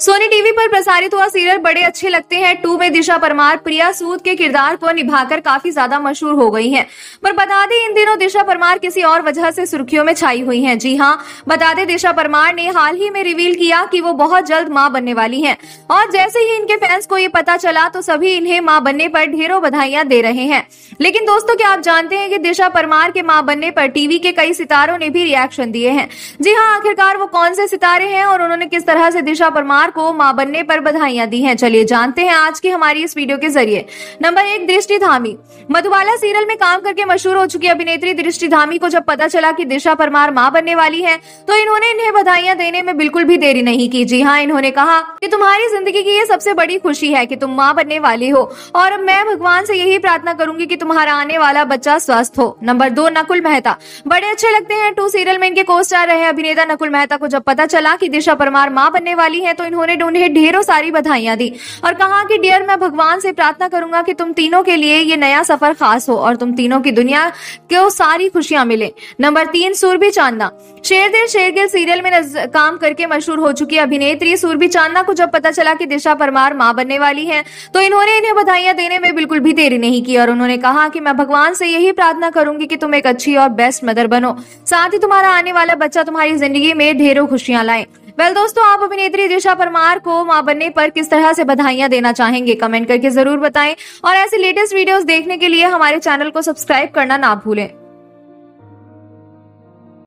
Sony TV पर प्रसारित हुआ सीरियल बड़े अच्छे लगते हैं टू में दिशा परमार, प्रिया सूद के किरदार को निभाकर काफ़ी ज़्यादा मशहूर हो गई हैं। पर बता दें, इन दिनों दिशा परमार किसी और वजह से सुर्खियों में छाई हुई हैं। जी हाँ बता दें, दिशा परमार ने हाल ही में रिवील किया कि वो बहुत जल्द माँ बनने वाली है और जैसे ही इनके फैंस को ये पता चला तो सभी इन्हें माँ बनने पर ढेरों बधाइयाँ दे रहे हैं लेकिन दोस्तों, क्या आप जानते हैं कि दिशा परमार के माँ बनने पर टीवी के कई सितारों ने भी रिएक्शन दिए हैं जी हाँ आखिरकार वो कौन से सितारे हैं और उन्होंने किस तरह से दिशा परमार को माँ बनने पर बधाइयाँ दी हैं। चलिए जानते हैं आज की हमारी इस वीडियो के ज़रिए। नंबर एक दृष्टि धामी मधुबाला सीरियल में काम करके मशहूर हो चुकी अभिनेत्री दृष्टि धामी को जब पता चला की दिशा परमार माँ बनने वाली है तो इन्होंने इन्हें बधाइयाँ देने में बिल्कुल भी देरी नहीं की। जी हाँ इन्होंने कहा की तुम्हारी ज़िंदगी की ये सबसे बड़ी खुशी है की तुम माँ बनने वाली हो, और मैं भगवान से यही प्रार्थना करूँगी की तुम्हारा आने वाला बच्चा स्वस्थ हो। नंबर दो, नकुल मेहता। बड़े अच्छे लगते हैं टू सीरियल में इनके को स्टार रहे अभिनेता नकुल मेहता को जब पता चला कि दिशा परमार माँ बनने वाली है तो इन्होंने उन्हें ढेरों सारी बधाइयाँ दी। और कहा कि डियर मैं भगवान से प्रार्थना करूँगा कि तुम तीनों के लिए ये नया सफ़र खास हो और तुम तीनों की दुनिया को सारी खुशियाँ मिले। नंबर तीन, सूरभि चांदना। शेरदिल, शेरगिल सीरियल में काम करके मशहूर हो चुकी अभिनेत्री सूरभि चांदना को जब पता चला कि दिशा परमार माँ बनने वाली है तो इन्होंने इन्हें बधाइयाँ देने में बिल्कुल भी देरी नहीं की और उन्होंने कहा कि, मैं भगवान से यही प्रार्थना करूँगी कि तुम एक अच्छी और बेस्ट मदर बनो। साथ ही तुम्हारा आने वाला बच्चा तुम्हारी ज़िंदगी में ढेरों खुशियाँ लाए। वेल दोस्तों, आप अभिनेत्री दिशा परमार को माँ बनने पर किस तरह से बधाइयाँ देना चाहेंगे कमेंट करके ज़रूर बताएँ। और ऐसे लेटेस्ट वीडियोस देखने के लिए हमारे चैनल को सब्सक्राइब करना ना भूलें।